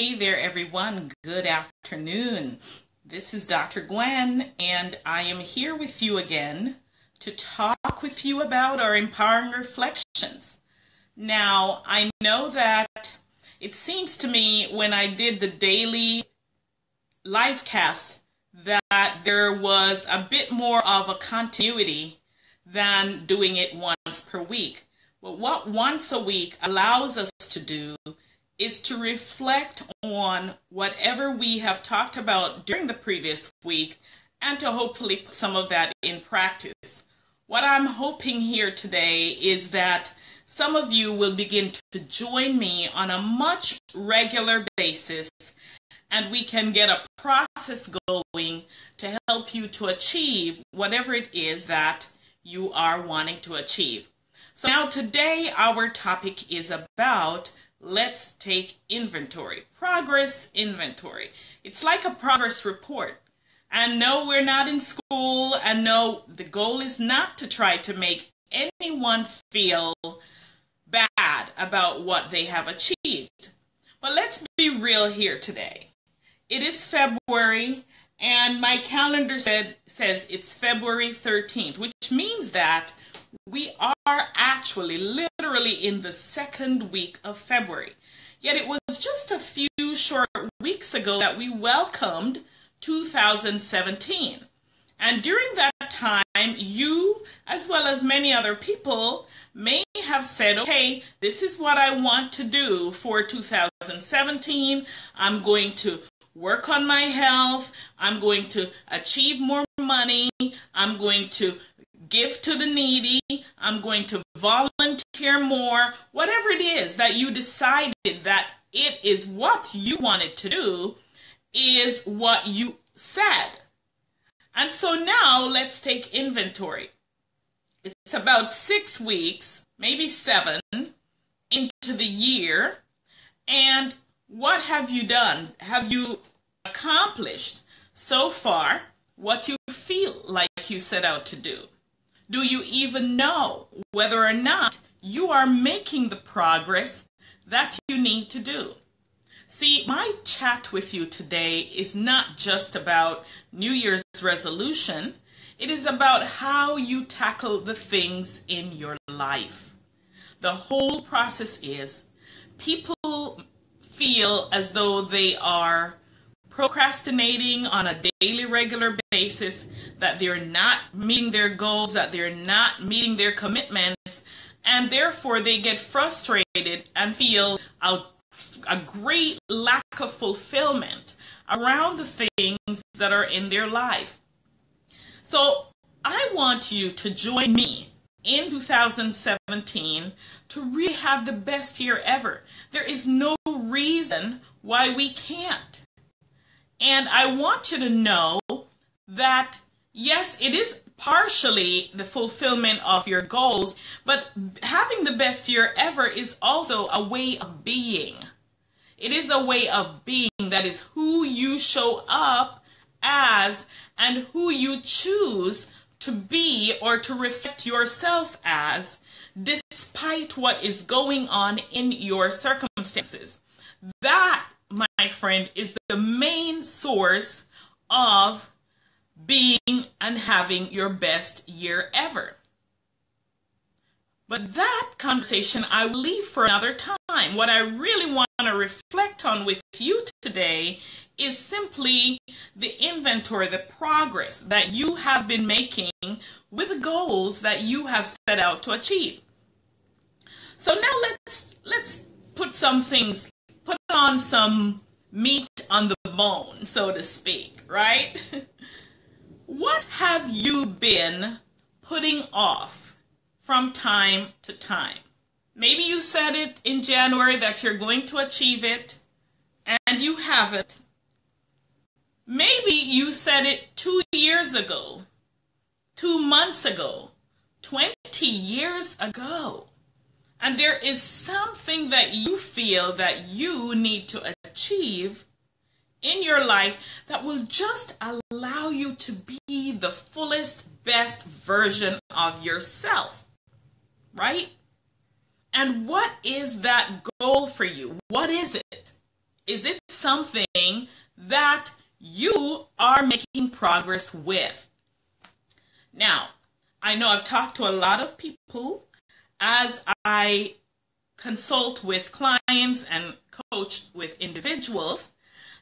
Hey there, everyone. Good afternoon. This is Dr. Gwen, and I am here with you again to talk with you about our empowering reflections. Now, I know that it seems to me when I did the daily live cast that there was a bit more of a continuity than doing it once per week. But what once a week allows us to do is to reflect on whatever we have talked about during the previous week and to hopefully put some of that in practice. What I'm hoping here today is that some of you will begin to join me on a much regular basis and we can get a process going to help you to achieve whatever it is that you are wanting to achieve. So now today our topic is about let's take inventory, progress inventory. It's like a progress report. And no, we're not in school. And no, the goal is not to try to make anyone feel bad about what they have achieved. But let's be real here today. It is February, and my calendar said, says it's February 13th, which means that we are actually literally in the second week of February. Yet it was just a few short weeks ago that we welcomed 2017. And during that time, you, as well as many other people, may have said, okay, this is what I want to do for 2017. I'm going to work on my health. I'm going to achieve more money. I'm going to give to the needy. I'm going to volunteer more. Whatever it is that you decided that it is what you wanted to do is what you said. And so now let's take inventory. It's about six weeks, maybe seven, into the year. And what have you done? Have you accomplished so far what you feel like you set out to do? Do you even know whether or not you are making the progress that you need to do? See, my chat with you today is not just about New Year's resolution. It is about how you tackle the things in your life. The whole process is people feel as though they are procrastinating on a daily regular basis, that they're not meeting their goals, that they're not meeting their commitments, and therefore they get frustrated and feel a, a great lack of fulfillment around the things that are in their life. So I want you to join me in 2017 to really have the best year ever. There is no reason why we can't. And I want you to know that yes, it is partially the fulfillment of your goals, but having the best year ever is also a way of being. It is a way of being that is who you show up as and who you choose to be or to reflect yourself as despite what is going on in your circumstances. That my friend, is the main source of being and having your best year ever. But that conversation I will leave for another time. What I really want to reflect on with you today is simply the inventory, the progress that you have been making with the goals that you have set out to achieve. So now let's let's put some things, put on some meat on the bone, so to speak, right? what have you been putting off from time to time? Maybe you said it in January that you're going to achieve it and you haven't. Maybe you said it two years ago, two months ago, 20 years ago. And there is something that you feel that you need to achieve in your life that will just allow you to be the fullest, best version of yourself. Right? And what is that goal for you? What is it? Is it something that you are making progress with? Now, I know I've talked to a lot of people as I consult with clients and coach with individuals.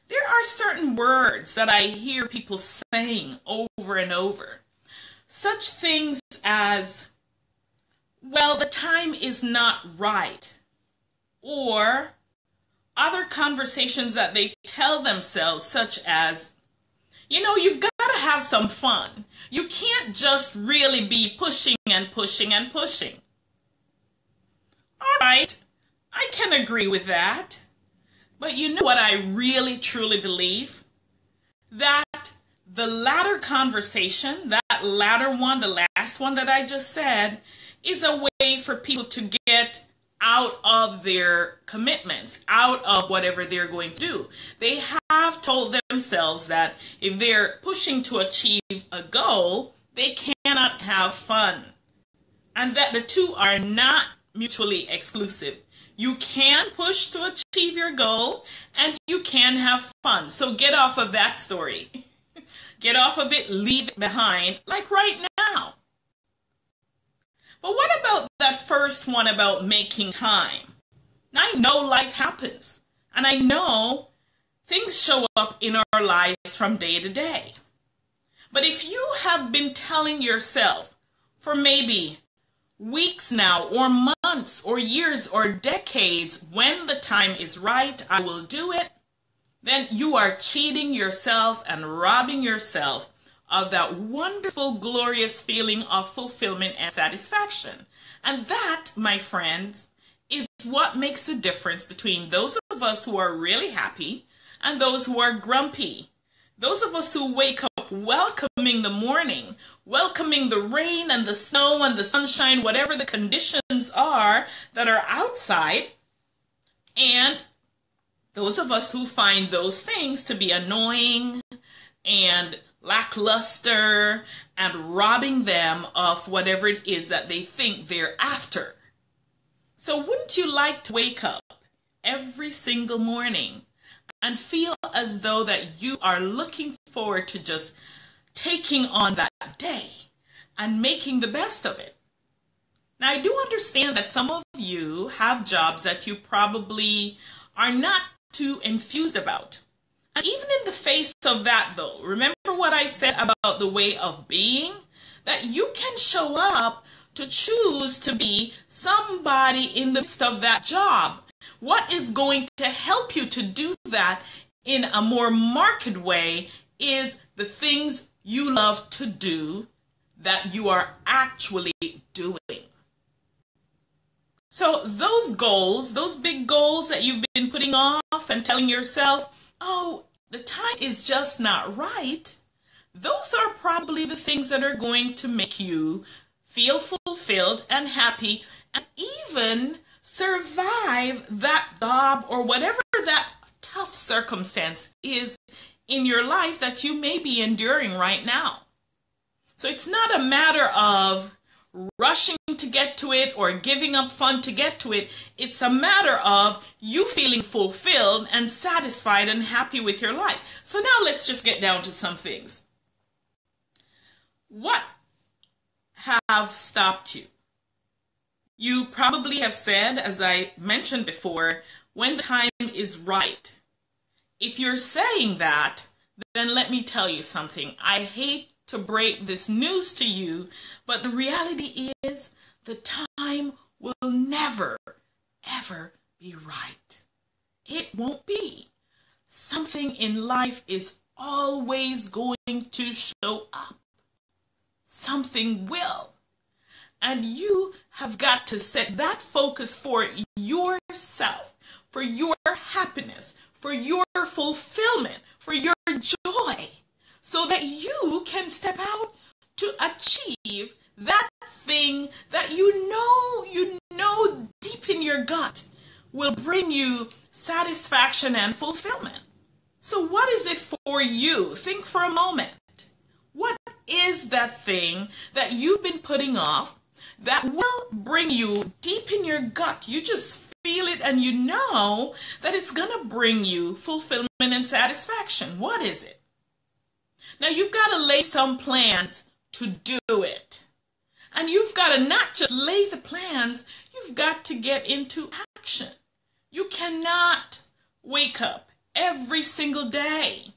There are certain words that I hear people saying over and over. Such things as, well, the time is not right. Or other conversations that they tell themselves, such as, you know, you've got to have some fun. You can't just really be pushing and pushing and pushing. All right, I can agree with that. But you know what I really truly believe? That the latter conversation, that latter one, the last one that I just said, is a way for people to get out of their commitments, out of whatever they're going to do. They have told themselves that if they're pushing to achieve a goal, they cannot have fun. And that the two are not mutually exclusive. You can push to achieve your goal and you can have fun. So get off of that story. get off of it, leave it behind, like right now. But what about that first one about making time? I know life happens, and I know things show up in our lives from day to day. But if you have been telling yourself for maybe weeks now, or months, or years, or decades, when the time is right, I will do it, then you are cheating yourself and robbing yourself of that wonderful, glorious feeling of fulfillment and satisfaction. And that, my friends, is what makes the difference between those of us who are really happy and those who are grumpy. Those of us who wake up welcoming the morning, welcoming the rain and the snow and the sunshine, whatever the conditions are that are outside, and those of us who find those things to be annoying and lackluster, and robbing them of whatever it is that they think they're after. So, wouldn't you like to wake up every single morning and feel as though that you are looking forward to just taking on that day and making the best of it? Now, I do understand that some of you have jobs that you probably are not too enthused about. And even in the face of that, though, remember what I said about the way of being? That you can show up to choose to be somebody in the midst of that job. What is going to help you to do that in a more marked way is the things you love to do that you are actually doing. So, those goals, those big goals that you've been putting off and telling yourself, oh, the time is just not right, those are probably the things that are going to make you feel fulfilled and happy and even survive that job or whatever that tough circumstance is in your life that you may be enduring right now. So it's not a matter of rushing to get to it or giving up fun to get to it. It's a matter of you feeling fulfilled and satisfied and happy with your life. So now let's just get down to some things. What have stopped you? You probably have said, as I mentioned before, when the time is right. If you're saying that, then let me tell you something. I hate to break this news to you, but the reality is the time will never, ever be right. It won't be. Something in life is always going to show up. Something will. And you have got to set that focus for yourself, for your happiness, for your fulfillment, for your joy so that you can step out to achieve that thing that you know, you know deep in your gut will bring you satisfaction and fulfillment. So, what is it for you? Think for a moment. What is that thing that you've been putting off that will bring you deep in your gut? You just feel it and you know that it's going to bring you fulfillment and satisfaction. What is it? Now you've got to lay some plans to do it. And you've got to not just lay the plans, you've got to get into action. You cannot wake up every single day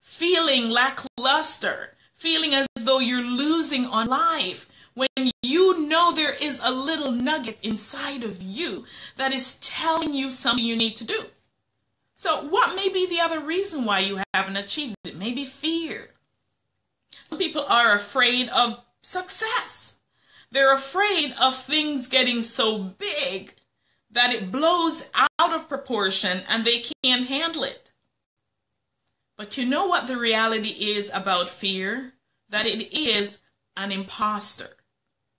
feeling lackluster, feeling as though you're losing on life when you know there is a little nugget inside of you that is telling you something you need to do. So, what may be the other reason why you haven't achieved it? Maybe fear. Some people are afraid of success. They're afraid of things getting so big that it blows out of proportion and they can't handle it. But you know what the reality is about fear? That it is an imposter.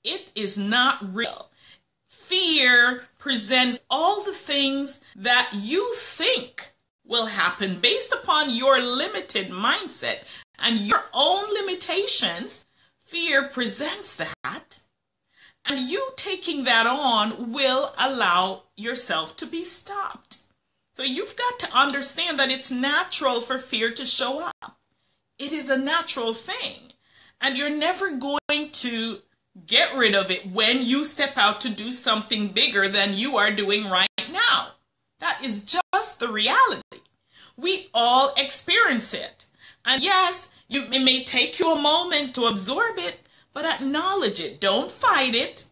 It is not real. Fear presents all the things that you think will happen based upon your limited mindset and your own limitations. Fear presents that. And you taking that on will allow yourself to be stopped. So you've got to understand that it's natural for fear to show up. It is a natural thing. And you're never going to get rid of it when you step out to do something bigger than you are doing right now. That is just the reality. We all experience it. And yes, you, it may take you a moment to absorb it, but acknowledge it. Don't fight it.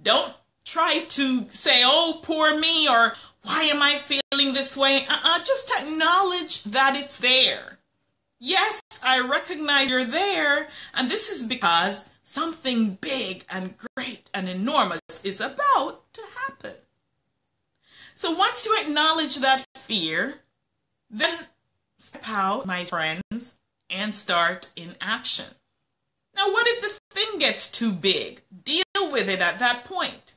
Don't try to say, oh, poor me, or why am I feeling this way? Uh-uh, just acknowledge that it's there. Yes, I recognize you're there, and this is because something big and great and enormous is about to happen. So once you acknowledge that fear, then step out, my friends, and start in action. Now, what if the thing gets too big? Deal with it at that point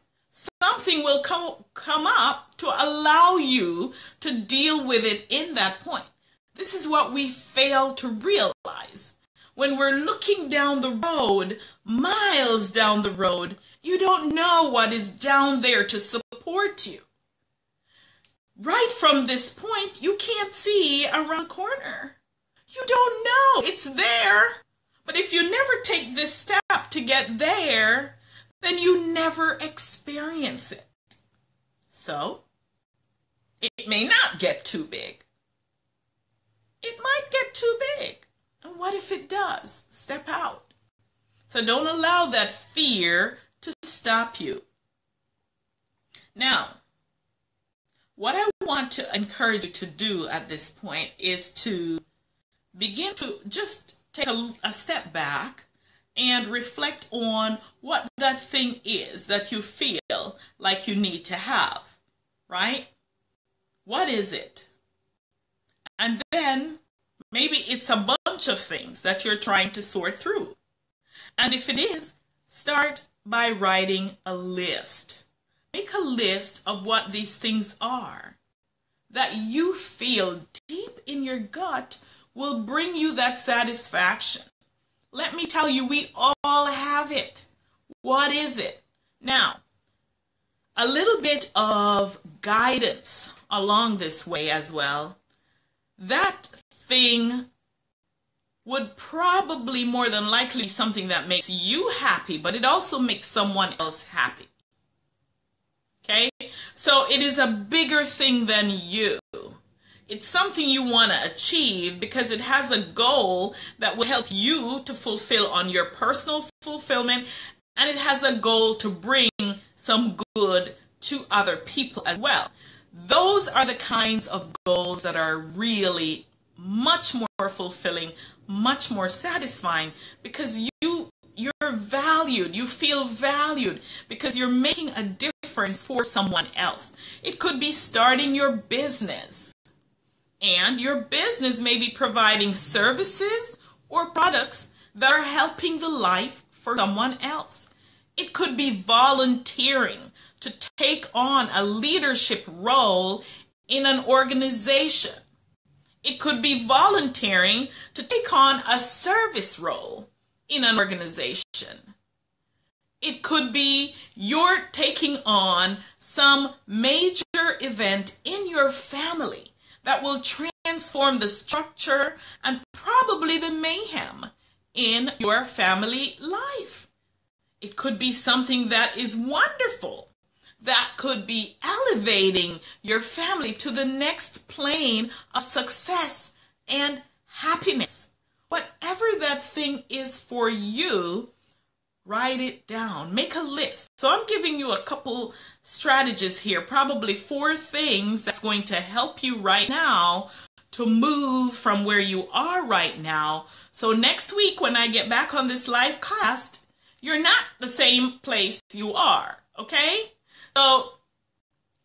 something will come, come up to allow you to deal with it in that point. This is what we fail to realize. When we're looking down the road, miles down the road, you don't know what is down there to support you. Right from this point, you can't see around the corner. You don't know it's there. But if you never take this step to get there, then you never experience it. So, it may not get too big. It might get too big. And what if it does? Step out. So don't allow that fear to stop you. Now, what I want to encourage you to do at this point is to begin to just take a, a step back and reflect on what that thing is that you feel like you need to have, right? What is it? And then maybe it's a bunch of things that you're trying to sort through. And if it is, start by writing a list. Make a list of what these things are that you feel deep in your gut will bring you that satisfaction. Let me tell you, we all have it. What is it? Now, a little bit of guidance along this way as well. That thing would probably more than likely be something that makes you happy, but it also makes someone else happy. Okay? So it is a bigger thing than you. It's something you want to achieve because it has a goal that will help you to fulfill on your personal fulfillment and it has a goal to bring some good to other people as well. Those are the kinds of goals that are really much more fulfilling, much more satisfying because you you're valued. You feel valued because you're making a difference for someone else. It could be starting your business and your business may be providing services or products that are helping the life for someone else. It could be volunteering to take on a leadership role in an organization. It could be volunteering to take on a service role in an organization. It could be you're taking on some major event in your family that will transform the structure and probably the mayhem in your family life. It could be something that is wonderful, that could be elevating your family to the next plane of success and happiness. Whatever that thing is for you, write it down. Make a list. So I'm giving you a couple strategies here, probably four things that's going to help you right now to move from where you are right now. So next week when I get back on this live cast, you're not the same place you are, okay? So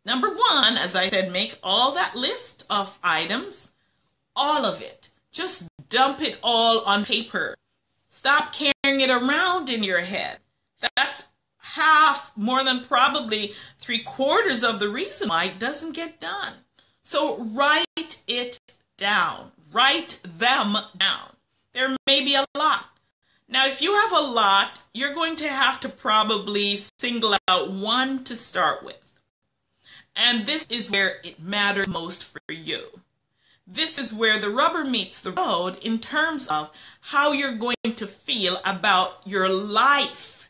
number one, as I said, make all that list of items, all of it. Just dump it all on paper. Stop carrying it around in your head. That's half, more than probably three quarters of the reason why it doesn't get done. So write it down. Write them down. There may be a lot. Now, if you have a lot, you're going to have to probably single out one to start with. And this is where it matters most for you. This is where the rubber meets the road in terms of how you're going to feel about your life.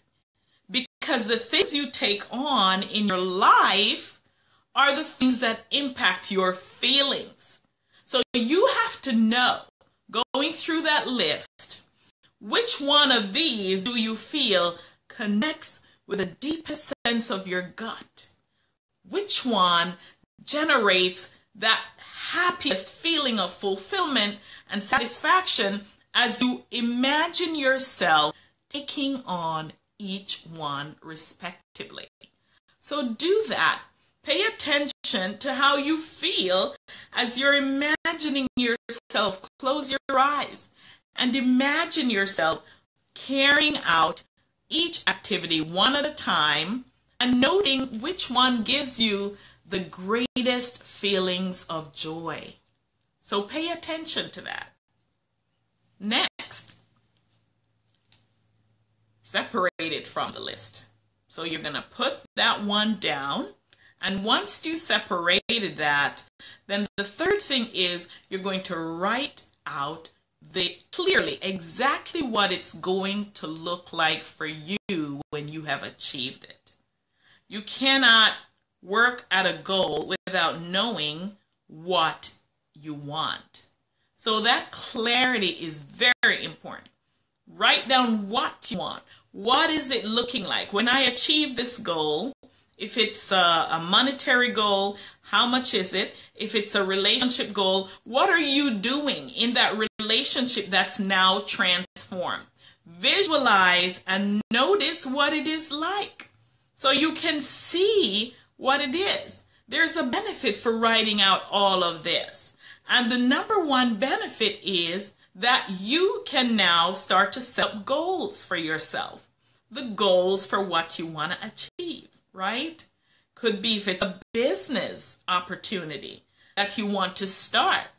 Because the things you take on in your life are the things that impact your feelings. So you have to know, going through that list, which one of these do you feel connects with the deepest sense of your gut? Which one generates that happiest feeling of fulfillment and satisfaction as you imagine yourself taking on each one respectively. So do that. Pay attention to how you feel as you're imagining yourself. Close your eyes and imagine yourself carrying out each activity one at a time and noting which one gives you the greatest feelings of joy. So pay attention to that. Next, separate it from the list. So you're going to put that one down. And once you separated that, then the third thing is you're going to write out the clearly exactly what it's going to look like for you when you have achieved it. You cannot work at a goal without knowing what you want. So that clarity is very important. Write down what you want. What is it looking like? When I achieve this goal, if it's a, a, monetary goal, how much is it? If it's a relationship goal, what are you doing in that relationship that's now transformed? Visualize and notice what it is like so you can see what it is. There's a benefit for writing out all of this. And the number one benefit is that you can now start to set up goals for yourself. The goals for what you want to achieve, right? Could be if it's a business opportunity that you want to start.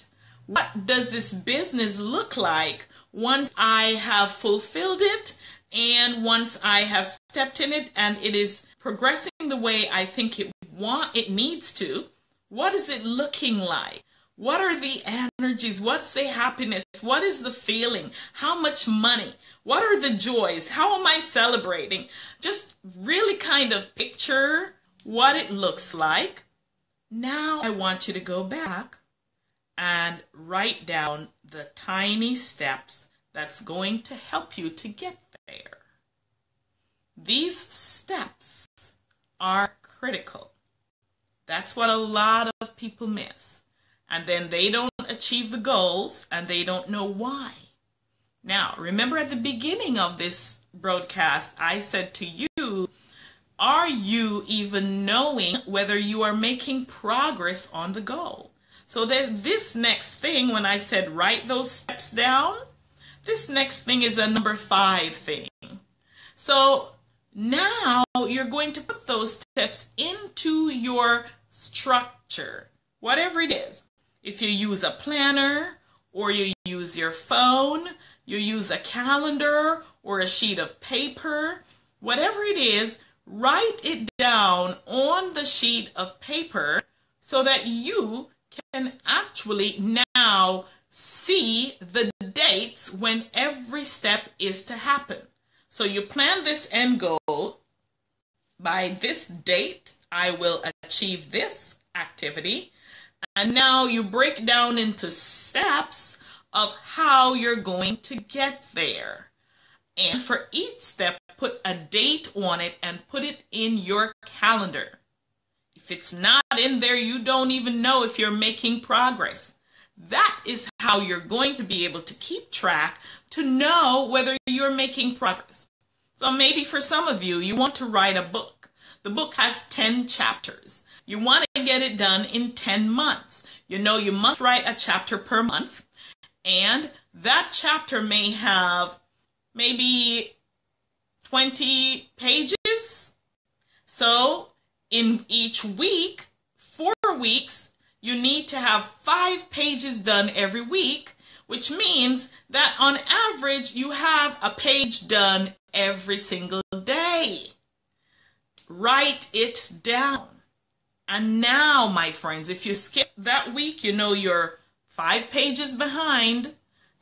What does this business look like once I have fulfilled it and once I have stepped in it and it is progressing the way I think it want it needs to, what is it looking like? What are the energies? What's the happiness? What is the feeling? How much money? What are the joys? How am I celebrating? Just really kind of picture what it looks like. Now I want you to go back and write down the tiny steps that's going to help you to get there. These steps are critical. That's what a lot of people miss. And then they don't achieve the goals and they don't know why. Now, remember at the beginning of this broadcast, I said to you, are you even knowing whether you are making progress on the goal? So that this next thing, when I said write those steps down, this next thing is a number five thing. So now you're going to put those steps into your structure, whatever it is. If you use a planner or you use your phone, you use a calendar or a sheet of paper, whatever it is, write it down on the sheet of paper so that you can actually now see the dates when every step is to happen. So you plan this end goal by this date, I will achieve this activity. And now you break down into steps of how you're going to get there. And for each step, put a date on it and put it in your calendar. If it's not in there, you don't even know if you're making progress. That is how you're going to be able to keep track to know whether you're making progress. So maybe for some of you, you want to write a book. The book has 10 chapters. You want to get it done in 10 months. You know you must write a chapter per month. And that chapter may have maybe 20 pages. So in each week, four weeks, you need to have five pages done every week, which means that on average, you have a page done every single day. Write it down. And now, my friends, if you skip that week, you know you're five pages behind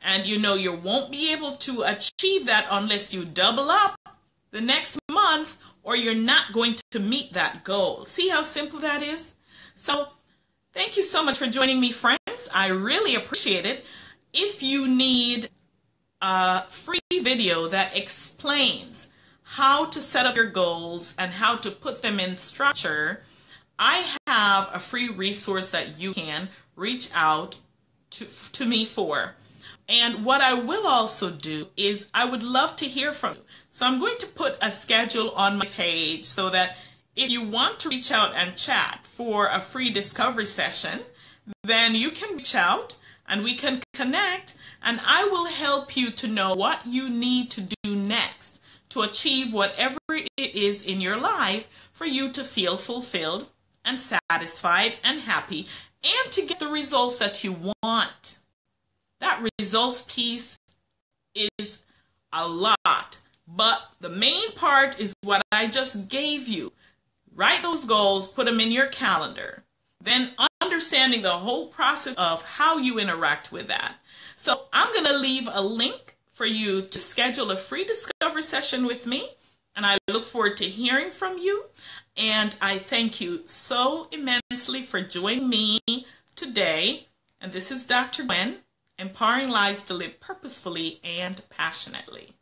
and you know you won't be able to achieve that unless you double up the next month or you're not going to meet that goal. See how simple that is? So thank you so much for joining me, friends. I really appreciate it. If you need a free video that explains how to set up your goals and how to put them in structure, I have a free resource that you can reach out to, to me for. And what I will also do is I would love to hear from you. So I'm going to put a schedule on my page so that if you want to reach out and chat for a free discovery session, then you can reach out and we can connect and I will help you to know what you need to do next to achieve whatever it is in your life for you to feel fulfilled and satisfied and happy and to get the results that you want. That results piece is a lot, but the main part is what I just gave you. Write those goals, put them in your calendar. Then understanding the whole process of how you interact with that. So I'm going to leave a link for you to schedule a free discovery session with me. And I look forward to hearing from you. And I thank you so immensely for joining me today. And this is Dr. Gwen, empowering lives to live purposefully and passionately.